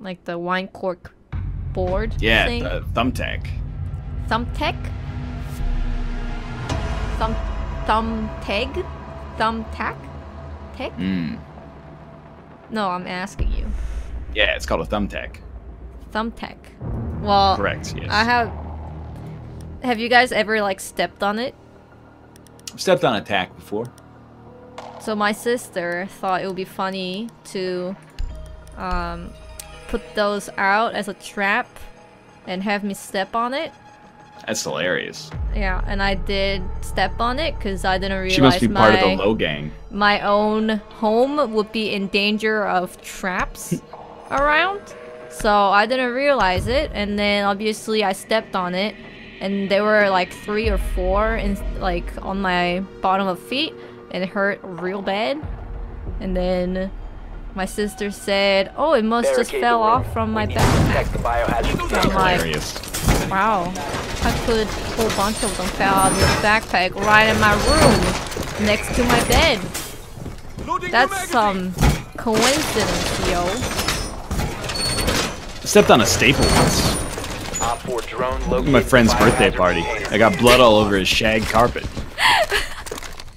like the wine cork board Yeah, thing. the thumbtack. Thumbtack? Thumb thumbtag? Thumbtack? Tag? Mm. No, I'm asking you. Yeah, it's called a thumbtack. Thumbtack. Well, Correct. Yes. I have. Have you guys ever like stepped on it? I've stepped on a tack before. So my sister thought it would be funny to um, put those out as a trap and have me step on it. That's hilarious. Yeah, and I did step on it because I didn't realize She must be my part of the low gang. my own home would be in danger of traps around. So I didn't realize it, and then obviously I stepped on it, and there were like three or four in like on my bottom of feet, and it hurt real bad. And then my sister said, "Oh, it must just fell off from my need backpack." protect the biohazard I'm like, Hilarious. Wow, I could a whole bunch of them fell out of your backpack right in my room next to my bed. That's some coincidence, yo. I stepped on a staple once. Op 4 drone at located My friend's birthday party. I got blood all over his shag carpet.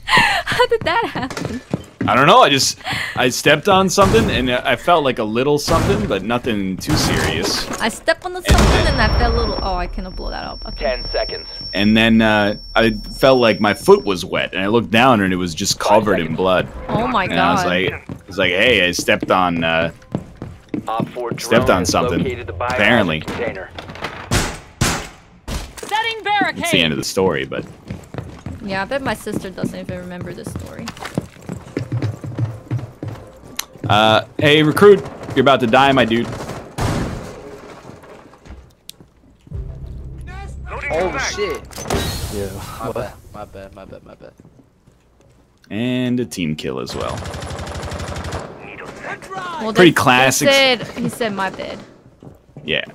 How did that happen? I don't know. I just I stepped on something and I felt like a little something, but nothing too serious. I stepped on the something and I felt a little. Oh, I cannot blow that up. Okay. 10 seconds. And then uh, I felt like my foot was wet, and I looked down and it was just covered in blood. Oh my And I was like, I was like, hey, I stepped on. Uh, Op 4 drone Stepped on something, located the biohazard apparently. Container. Setting barricade. it's the end of the story, but yeah, I bet my sister doesn't even remember this story. Uh, hey, recruit, you're about to die, my dude. Oh shit. Yeah. My bad. My bad. My bad. My bad. And a team kill as well. Well, Pretty classic. He said, he said my bed. Yeah.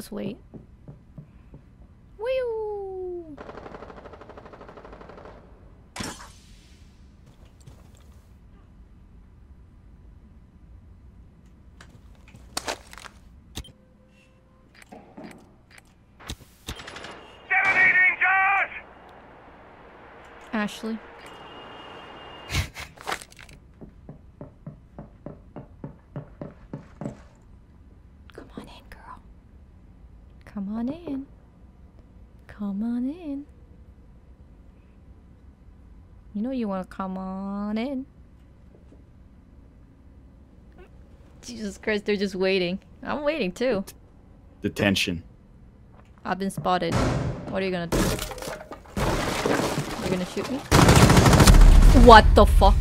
Just wait. Wee Ashley. Come on in, girl. Come on in. Come on in. You know you want to come on in. Jesus Christ, they're just waiting. I'm waiting too. Detention. I've been spotted. What are you gonna do? You're gonna shoot me? What the fuck?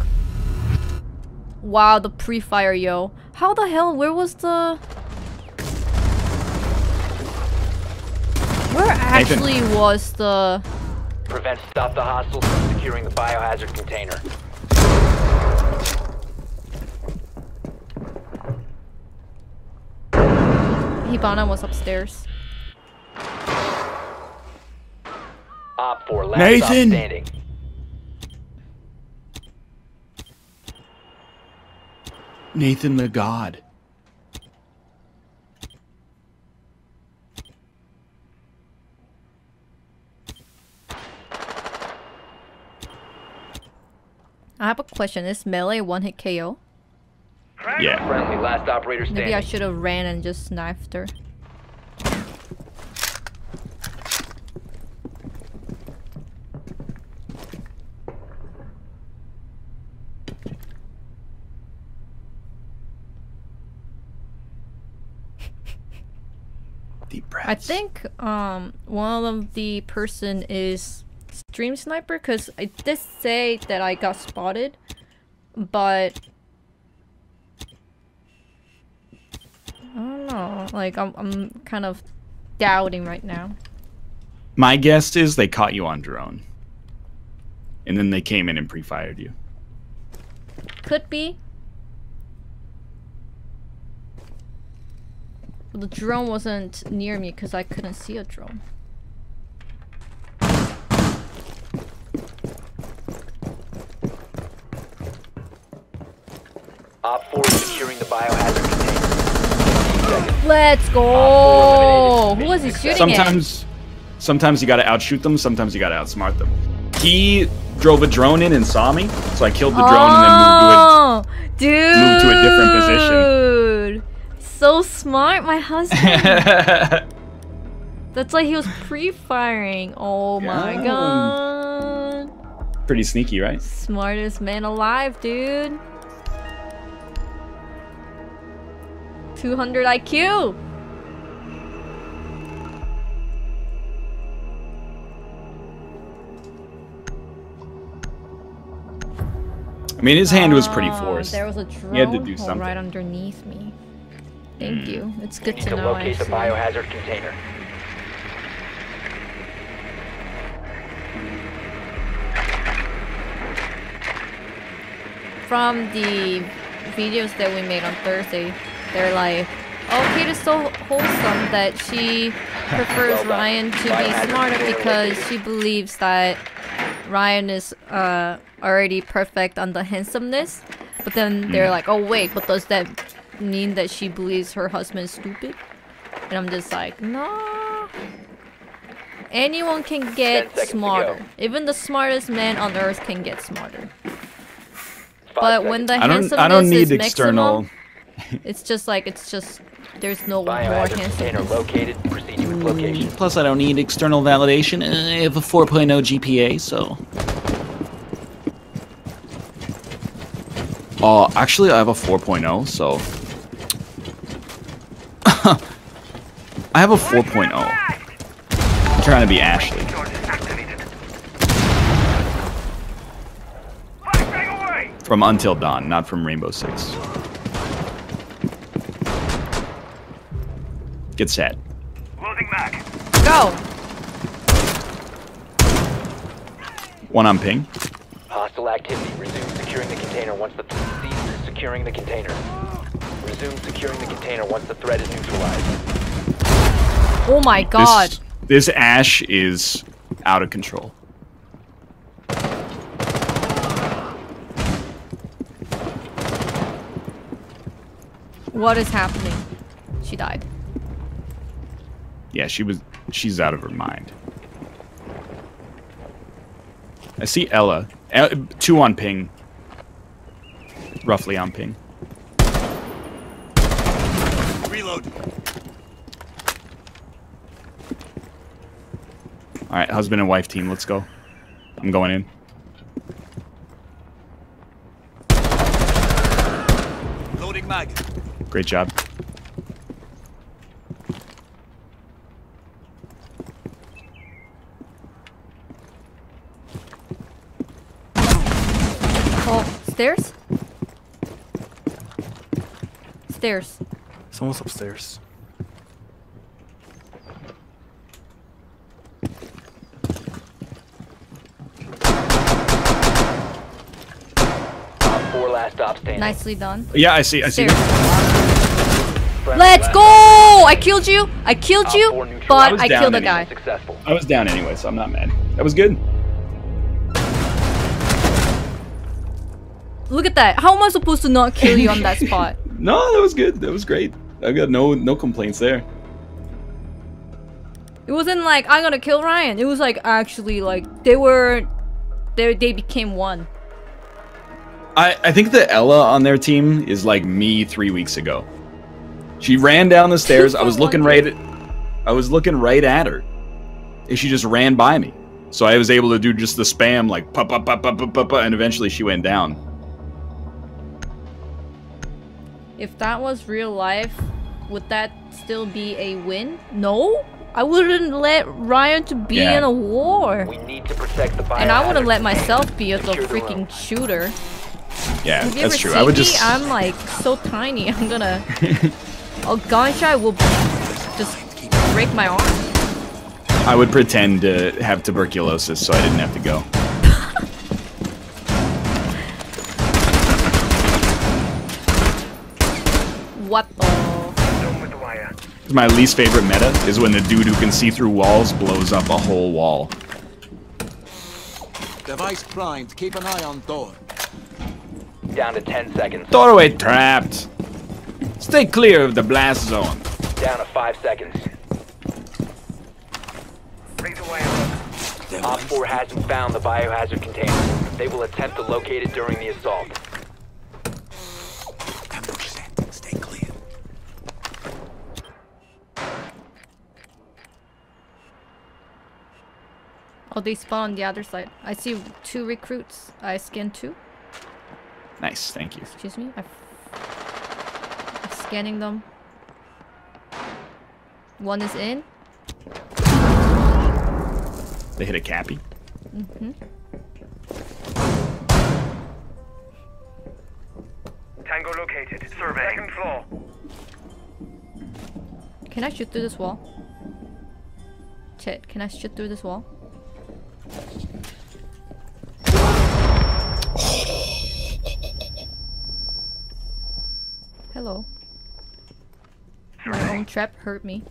Wow, the pre-fire, yo. How the hell? Where was the... Where actually was the... Prevent stop the hostile from securing the biohazard container. Hibana was upstairs. Op 4 last Nathan! standing. Nathan the God. Have a question. Is melee one hit KO? Yeah. Friendly last operator standing. Maybe I should have ran and just knifed her. Deep breaths. I think um one of the person is stream sniper because I did say that I got spotted, but I don't know. Like I'm, I'm kind of doubting right now. My guess is they caught you on drone. And then they came in and pre-fired you. Could be. But the drone wasn't near me because I couldn't see a drone. Op 4 is securing the biohazard container. Let's go! Op four Who was he eliminated. shooting at? Sometimes, sometimes you gotta outshoot them. Sometimes you gotta outsmart them. He drove a drone in and saw me, so I killed the drone and oh, dude! moved to a different position. So smart, my husband. then moved to a. That's like he was pre-firing. Oh my Yeah. god. Pretty sneaky, right? Smartest man alive, dude. 200 IQ. I mean, his hand was pretty Ah, forced. There was a drone He had to do oh, something. right underneath me. Thank you. It's We good need to to know. locate the biohazard container. From the videos that we made on Thursday, they're like, oh, Kate is so wholesome that she prefers Well. Ryan to be smarter because she believes that Ryan is uh, already perfect on the handsomeness. But then they're like, oh wait, but does that mean that she believes her husband is stupid? And I'm just like, no. Anyone can get smarter. Even the smartest man on earth can get smarter. Five But when the seconds. I don't. handsomeness I don't is need external. maximum, it's just like it's just there's no more Biohazard container handsomeness. located. Proceed to its location. Plus, I don't need external validation. Uh, I have a 4.0 GPA, so. Oh, actually, I have a 4.0, so. I have a 4.0. I'm trying to be Ashley. From Until Dawn, not from Rainbow Six. Get set. Loading back. Go. One on ping. Hostile activity. Resume securing the container once the threat cease securing the container. Resume securing the container once the threat is neutralized. Oh my god. This, this Ash is out of control. What is happening? She died. Yeah, she was. She's out of her mind. I see Ella. Two on ping. Roughly on ping. Reload. All right, husband and wife team. Let's go. I'm going in. Loading mag. Great job. Oh, stairs? Stairs. Someone's upstairs. 4 last stop standing. Nicely done. Yeah, I see. I see. Stairs. Friendly Let's go! I killed you! I killed you! But I I down killed a guy. Successful. I was down anyway, so I'm not mad. That was good. Look at that. How am I supposed to not kill you on that spot? No, that was good. That was great. I got no no complaints there. It wasn't like I'm gonna kill Ryan. It was like actually like they were they they became one. I, I think the Ella on their team is like me three weeks ago. She ran down the stairs. I was oh looking right at, I was looking right at her. And she just ran by me. So I was able to do just the spam like pa pa pa pa pa pa, pa and eventually she went down. If that was real life, would that still be a win? No? I wouldn't let Ryan to be Yeah. in a war. We need to protect the And I wouldn't let myself be as a Secure freaking shooter. Yeah, Have you that's ever true. seen I would me? just I'm like so tiny. I'm gonna A gunshot will just break my arm. I would pretend to have tuberculosis so I didn't have to go. My least favorite meta is when the dude who can see through walls blows up a whole wall. Device primed. Keep an eye on door. Down to 10 seconds. Doorway trapped. Stay clear of the blast zone. Down to 5 seconds. Op 4 hasn't found the biohazard container. They will attempt to locate it during the assault. Ambush set. Stay clear. Oh, they spawn on the other side. I see two recruits. I scanned two. Nice, thank you. Excuse me. I am scanning them. One is in. They hit a cappy. Mm-hmm. Tango located. Survey. Second floor. Can I shoot through this wall? Chet, can I shoot through this wall? Hello. My own trap hurt me.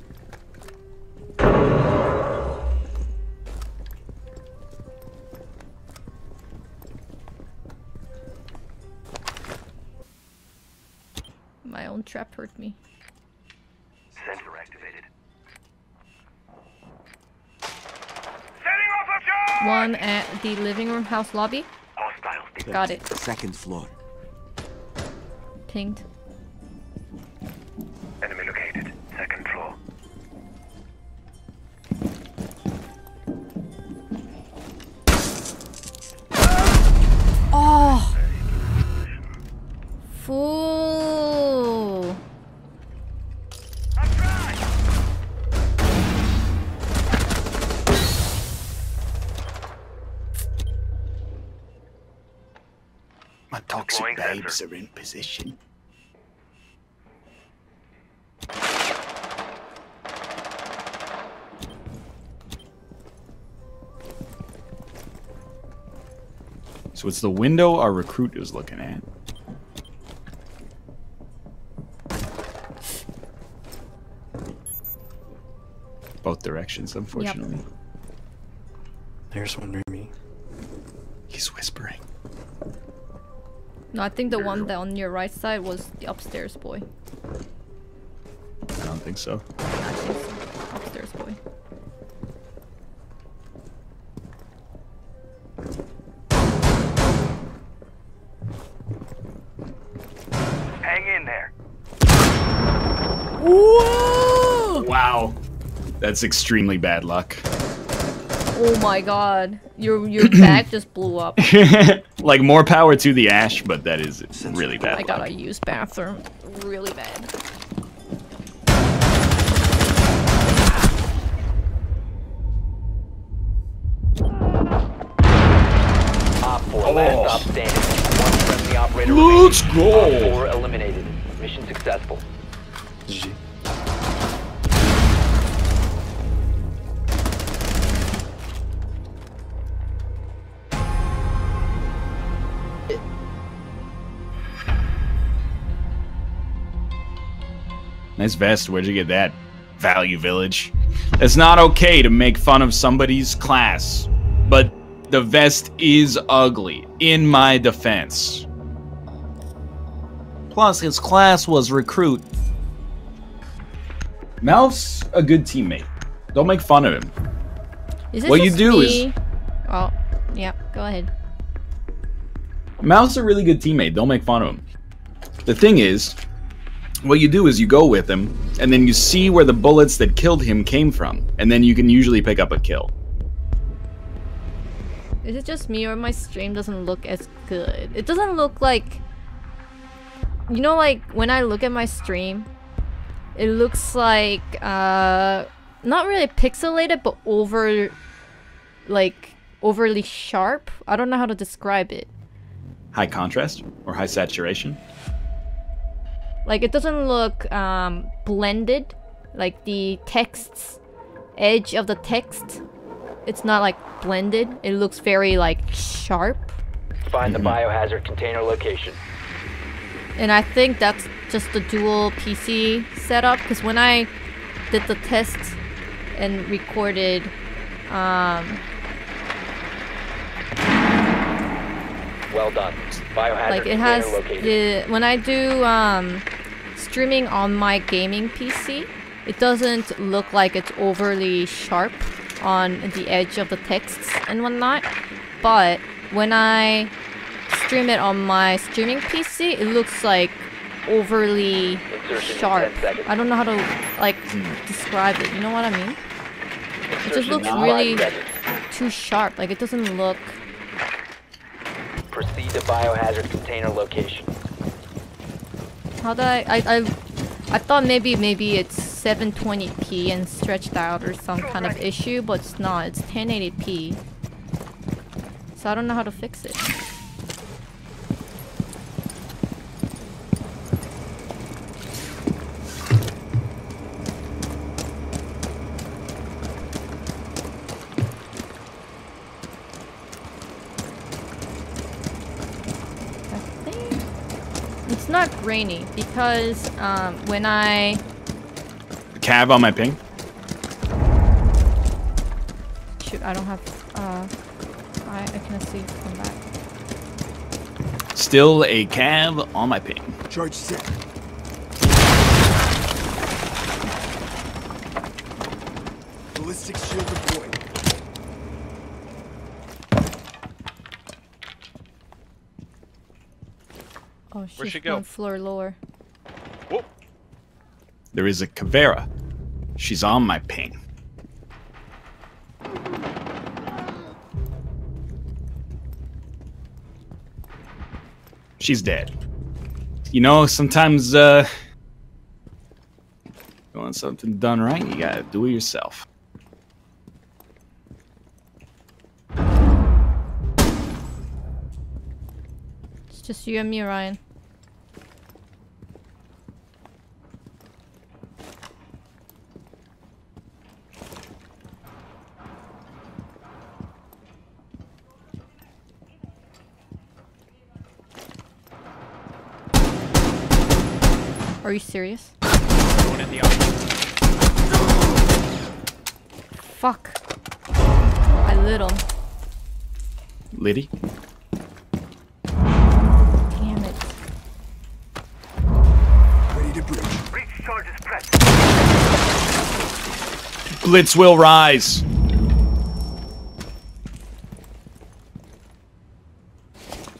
My own trap hurt me. Sensor activated. Setting off a charge! One at the living room house lobby. Hostiles. Got it. Second floor. Pinged. Toxic are in position. So it's the window our recruit is looking at. Both directions, unfortunately. There's one near me. He's whispering. No, I think the one that on your right side was the upstairs boy. I don't think so. I think so. Upstairs boy. Hang in there. Whoa! Wow. That's extremely bad luck. Oh my god. Your your back just blew up. like more power to the ash, but that is really bad I gotta use bathroom really bad. Op 4 last op standing. One friendly operator Let's remaining. go. Nice vest. Where'd you get that? Value Village. It's not okay to make fun of somebody's class, but the vest is ugly, in my defense. Plus, his class was recruit. Malf's a good teammate. Don't make fun of him. Is it What you just do is- me? Oh, yeah, go ahead. Malf's a really good teammate. Don't make fun of him. The thing is, what you do is you go with him, and then you see where the bullets that killed him came from, and then you can usually pick up a kill. Is it just me or my stream doesn't look as good? It doesn't look like you know like when I look at my stream it looks like uh not really pixelated but over like overly sharp. I don't know how to describe it. High contrast or high saturation. Like it doesn't look um, blended. Like the texts, edge of the text, it's not like blended. It looks very like sharp. Find the biohazard container location. And I think that's just the dual PC setup because when I did the test and recorded, um, Well done. Biohazard like it has the when I do um, streaming on my gaming PC, it doesn't look like it's overly sharp on the edge of the texts and whatnot. But when I stream it on my streaming PC, it looks like overly Insertion sharp. I don't know how to like describe it. You know what I mean? It just looks really seconds. too sharp. Like it doesn't look. Proceed to biohazard container location. How did I? I I, I thought maybe maybe it's 720p and stretched out or some kind of issue, but it's not. It's 1080p. So I don't know how to fix it. I think it's not because um, when I Cav on my ping. shoot, I don't have. Uh, I I cannot see come back. Still a cav on my ping. Charge set. Ballistic shield deployed. Oh, she's Where'd she go? one floor lower. There is a Caveira. She's on my ping. She's dead. You know, sometimes, uh, you want something done right, you gotta do it yourself. It's just you and me, Ryan. Are you serious? Going in the. Fuck. I lit him. Liddy? Damn it. Ready to breach. Breach charges pressed. Blitz will rise!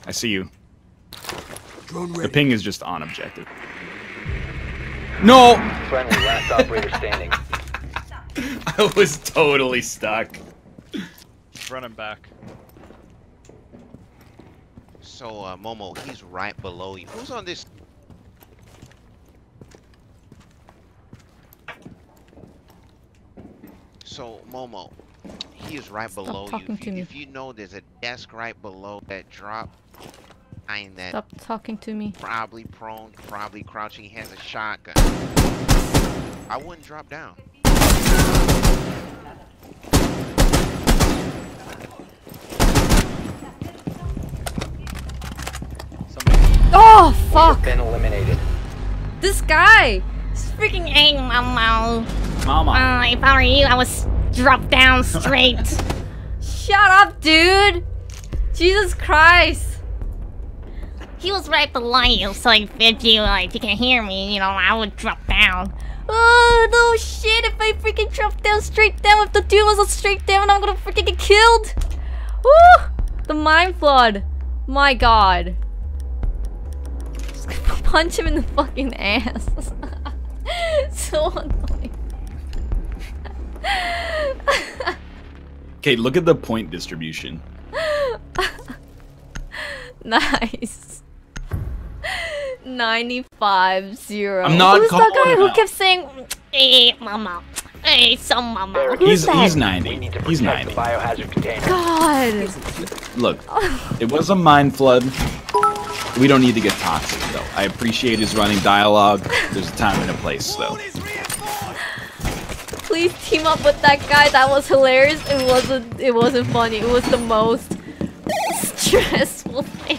I see you. Drone The ready. ping is just on objective. No! Friendly last operator standing. I was totally stuck. Running back. So, uh, Momo, he's right below you. Who's on this? So, Momo, he is right Stop below you. If, you. if you know there's a desk right below that drop, behind that, Stop talking to me. probably prone, probably crouching, he has a shotgun. I wouldn't drop down. Oh, You've fuck! been eliminated. This guy! He's freaking Hey, Momo. Mama. Uh, if I were you, I would drop down straight. Shut up, dude! Jesus Christ! He was right below you, so if, if you like, if you can hear me, you know, I would drop down. Oh, no shit, if I freaking drop down straight down, if the dude was a straight down, I'm gonna freaking get killed! Woo! The mind flood. My god. Just gonna punch him in the fucking ass. so annoying. Okay, look at the point distribution. nice. 95 0. I'm not Who's that guy calling who out. kept saying, Hey, mama? Hey, some mama. Who's He's that? he's We 90. He's 90. biohazard container. God? Look, it was a mind flood. We don't need to get toxic though. I appreciate his running dialogue. There's a time and a place though. Please team up with that guy. That was hilarious. It wasn't. It wasn't funny. It was the most stressful thing.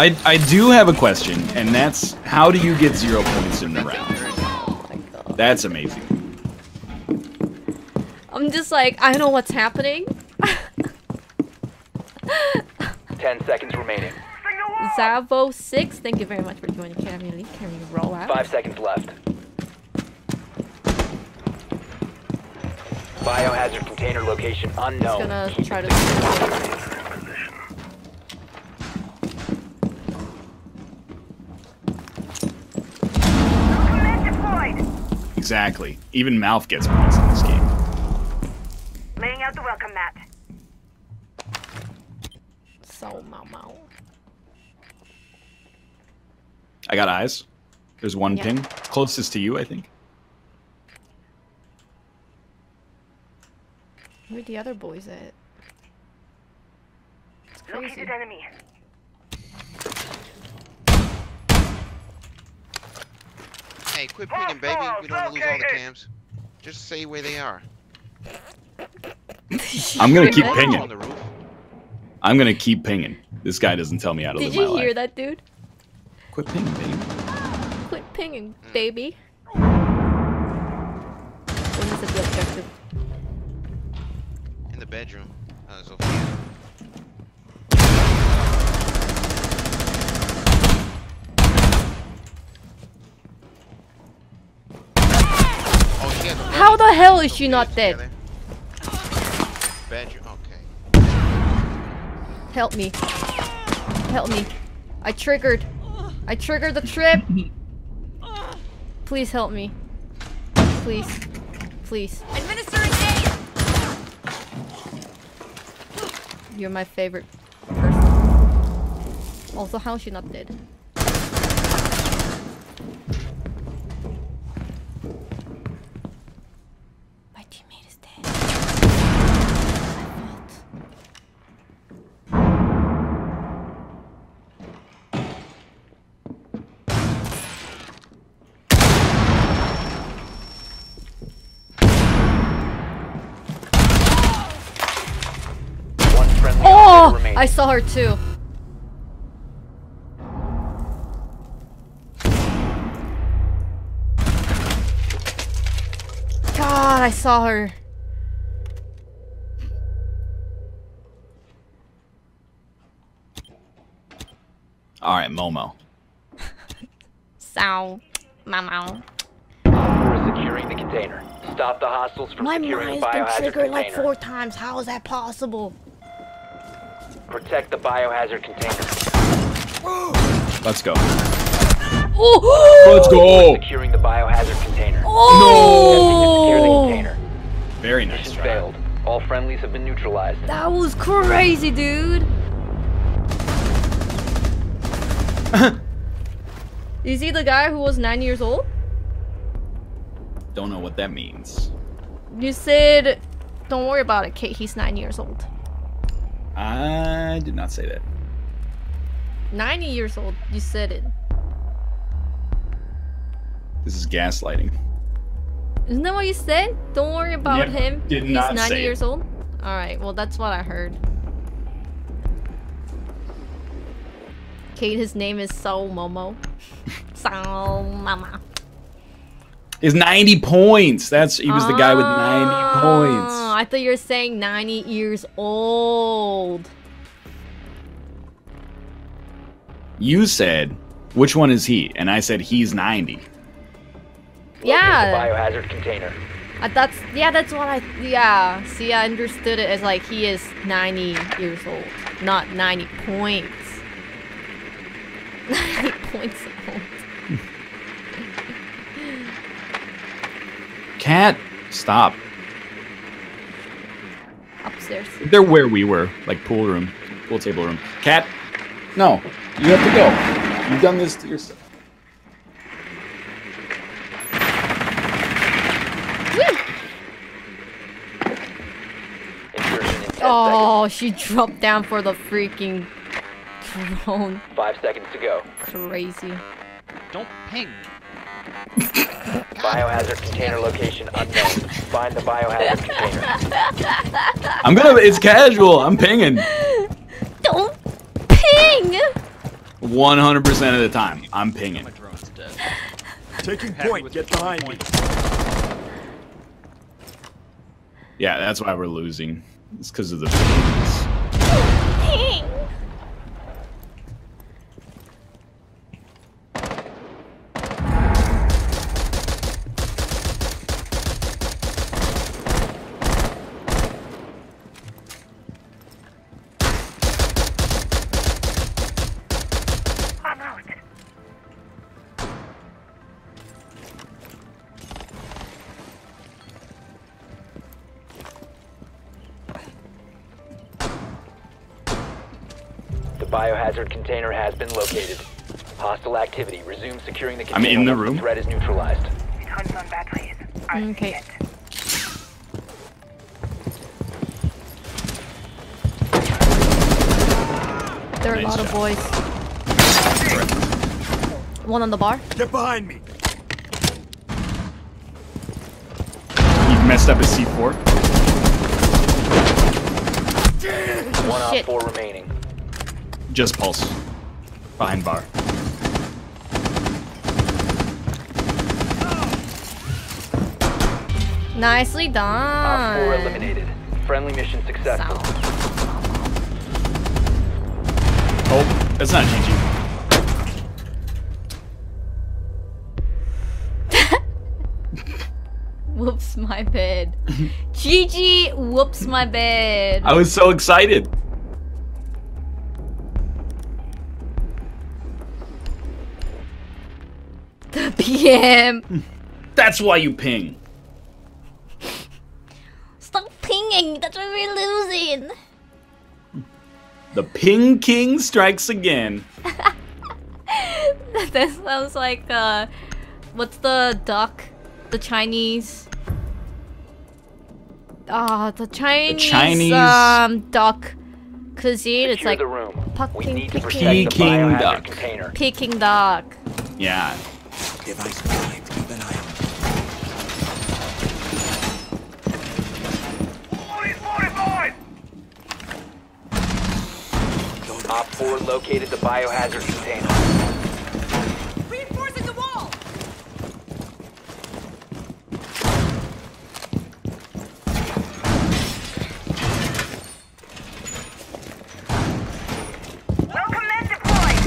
I I do have a question, and that's how do you get zero points in the round? Oh my god. That's amazing. I'm just like I don't know what's happening. Ten seconds remaining. Zavo six. Thank you very much for joining Academy League. Can we roll out? Five seconds left. Biohazard container location Just unknown. gonna Keep try to. Position. Exactly. Even Mouth gets points in this game. Laying out the welcome mat. So mau mau. I got eyes. There's one Yeah. ping. Closest to you, I think. Where the other boys at? It's crazy. enemy. Hey, quit pinging, baby. We don't wanna lose all the cams. Just say where they are. I'm gonna keep pinging. I'm gonna keep pinging. This guy doesn't tell me how to Did live my life. Did you hear that, dude? Quit pinging, baby. Quit pinging, baby. When is the objective? In the bedroom. Uh, Sophia. Oh, she has a How the hell is she not dead? Okay. Help me. Help me. I triggered. I triggered the trip. Please help me. Please. Please. Administering aid. You're my favorite person. Also, how is she not dead? I saw her too. God, I saw her. All right, Momo. So, mama. We're securing the container. Stop the hostiles from My securing mind's the been triggered like four times. How is that possible? Protect the biohazard container. Let's go. Oh! Let's go. Securing the biohazard container. Oh! Secure the container. Very nice Mission failed. All friendlies have been neutralized. That was crazy, dude. Is he the guy who was nine years old? Don't know what that means. You said, don't worry about it, Kate. He's nine years old. I did not say that. 90 years old. You said it. This is gaslighting. Isn't that what you said? Don't worry about Yep, him. did He's not 90 say it. years old. All right. Well, that's what I heard. Kate, his name is So Momo. So, mama. Is 90 points. That's he was the guy with 90 Oh, points. I thought you were saying 90 years old. You said, which one is he? And I said he's 90. Locate Yeah. The biohazard container. Uh, that's yeah, that's what I yeah. See, I understood it as like he is 90 years old, not 90 points. 90 points old. Cat, stop. Upstairs. They're where we were, like pool room, pool table room. Cat, no, you have to go. You've done this to yourself. Insertion in 10 seconds. Oh, she dropped down for the freaking Drone. Five seconds to go. Crazy. Don't ping. Biohazard container location unknown. Find the biohazard container. I'm gonna. It's casual. I'm pinging. Don't ping! 100% of the time. I'm pinging. My drone's dead. Taking point. Get behind me. Yeah, that's why we're losing. It's because of the biohazard container has been located. Hostile activity. Resume securing the I'm container in the once room. threat is neutralized. Okay. There are a Nice lot of boys. One on the bar. Get behind me. He messed up his C4. One on Shit. four remaining. Just pulse. Behind bar. Nicely Op done. four eliminated. Friendly mission successful. Oh, that's not GG. Whoops, my bed. GG, whoops, my bed. I was so excited. PM. That's why you ping. Stop pinging. That's why we're losing. The ping king strikes again. that sounds like uh, what's the duck? The Chinese. Ah, the Chinese, Chinese- um duck cuisine. It's like the room. We fucking need to Peking. protect the Peking biohazard duck. container. Peking duck. Yeah. Device behind. Keep an eye on. Op four located the biohazard container. Reinforcing the wall. Welcome men deployed.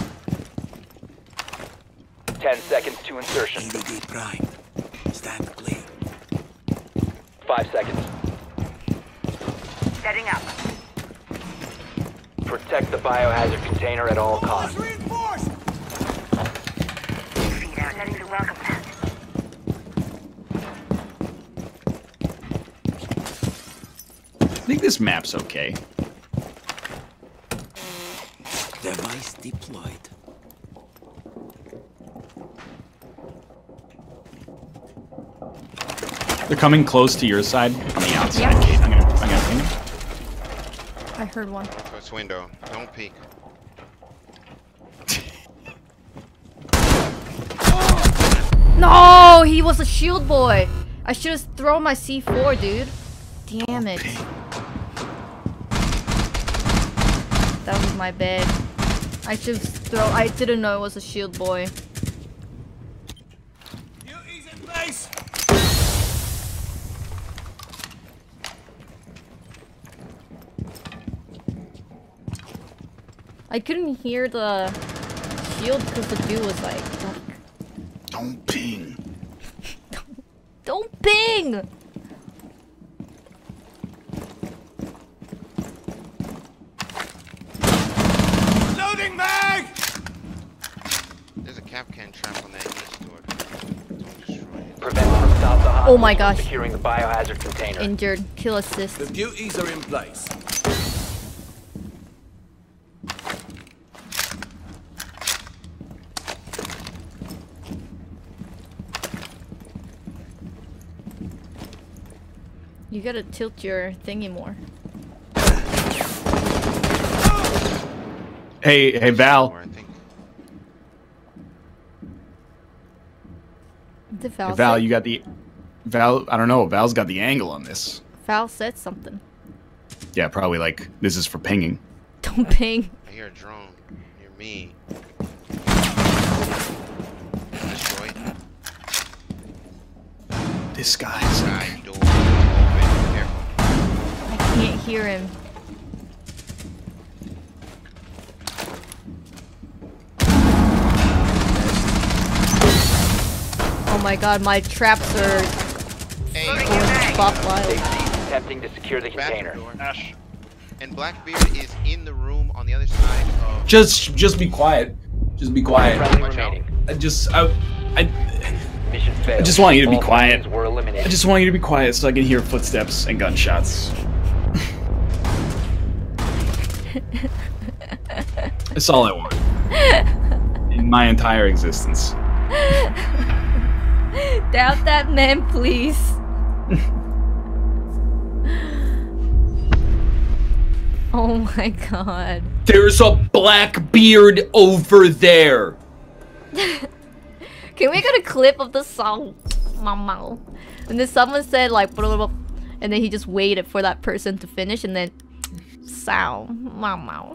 Ten seconds to insertion. EVD prime. Stand clear. Five seconds. Setting up. Protect the biohazard container at all costs. Reinforced. Feed out. Setting welcome mat. I think this map's okay. Device deployed. They're coming close to your side on the outside. Yeah. Kate, I'm gonna, I'm gonna ping. I heard one. First window. Don't peek. No, he was a shield boy. I should have thrown my C4, dude. Damn it. That was my bad. I should throw. I didn't know it was a shield boy. Beauty's in place. I couldn't hear the shield because the dude was like, Don't ping. "Don't don't ping." Loading mag. There's a Kapkan trap on that east door. Don't destroy it. Prevent from stop the hostiles Oh my gosh. Securing the biohazard container. Injured. Kill assist. The beauties are in place. You gotta tilt your thingy more. Hey, hey, Val. Or I think The Val, Val, you got the Val. I don't know. Val's got the angle on this. Val said something. Yeah, probably like this is for pinging. Don't ping. I hear a drone near me. Destroyed. This guy's Side can't hear him. Oh my god, my traps are Hey, going spotlight. Safety attempting to secure the container. door. And Blackbeard is in the room on the other side of. Just, just be quiet. Just be quiet. Friendly Watch out. remaining. I just, I, I, I just want you to be quiet. friendlies Were eliminated. I just want you to be quiet so I can hear footsteps and gunshots. That's all I want. In my entire existence. Doubt that man, please. oh my god. There's a Blackbeard over there. Can we get a clip of the song? And then someone said like and then he just waited for that person to finish and then sound Mama.